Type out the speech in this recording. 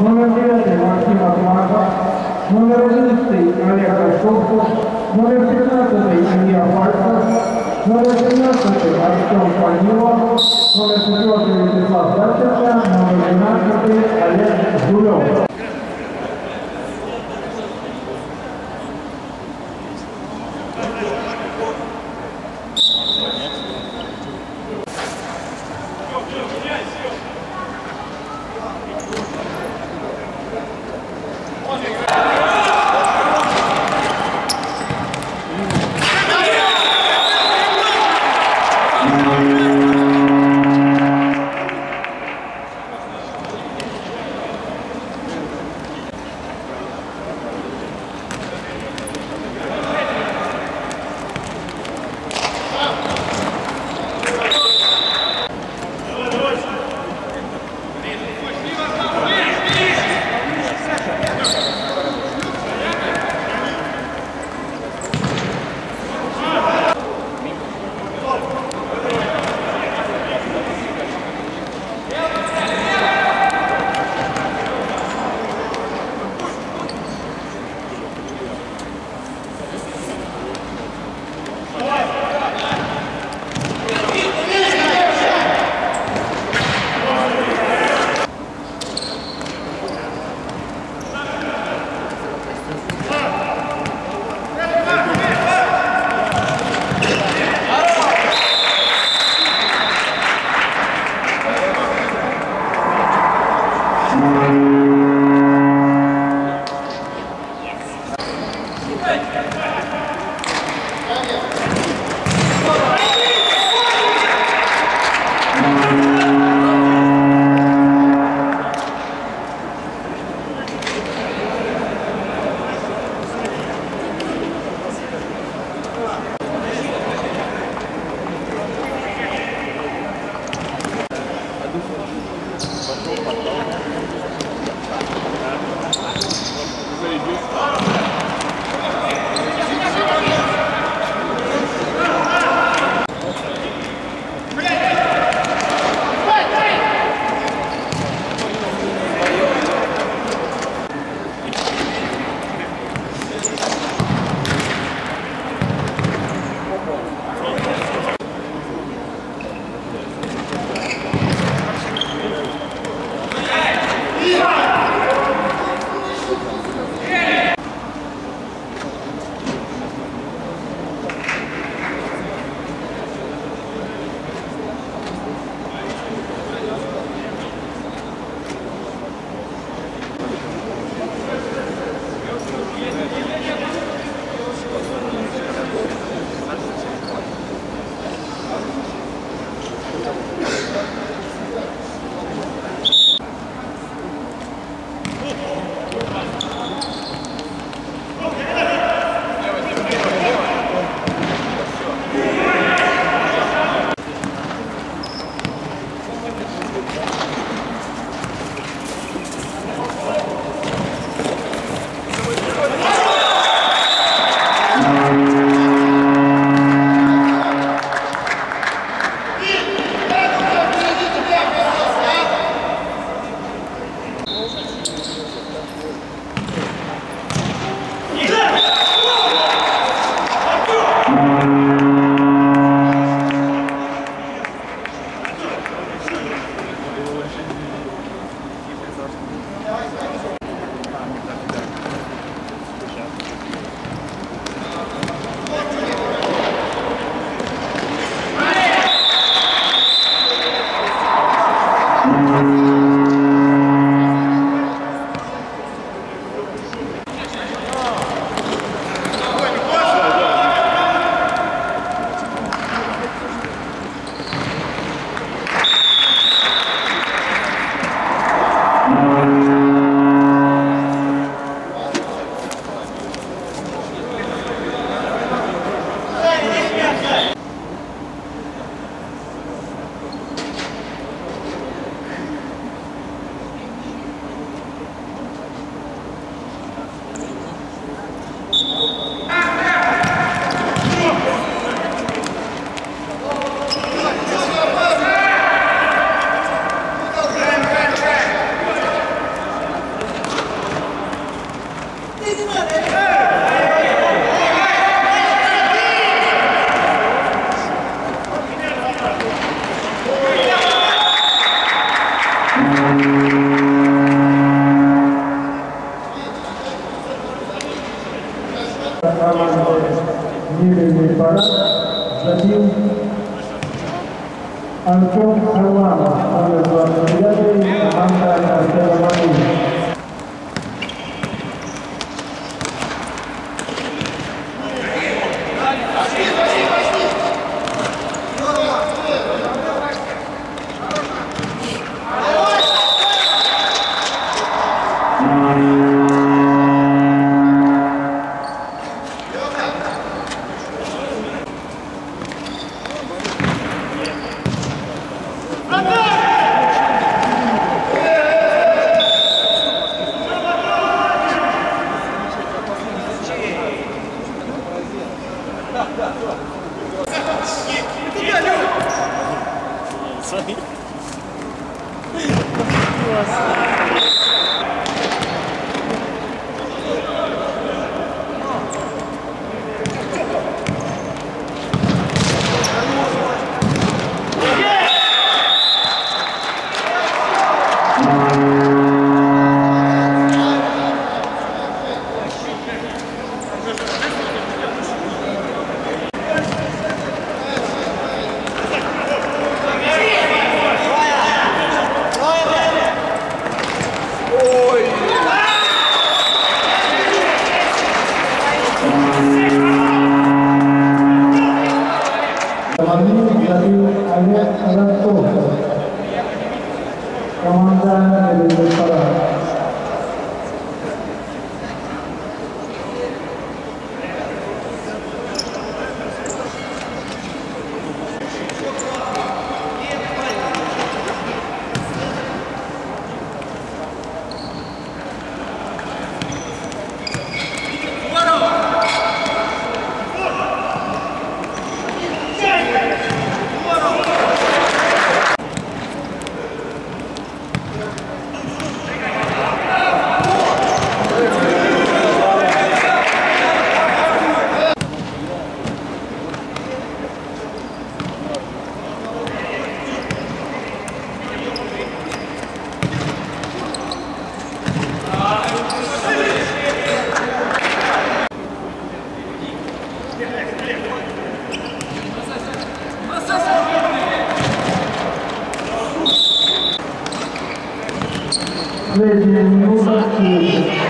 номер 9 Максим Атмаков, номер 11 Олег Ошовков, номер 15 Илья Фальцев, номер 17 Артем Панилов, номер 4 Вячеслав Дарченко, номер 12 Олег Гулев. Yeah. kami dari ayat 100 komandan dari Virgin here.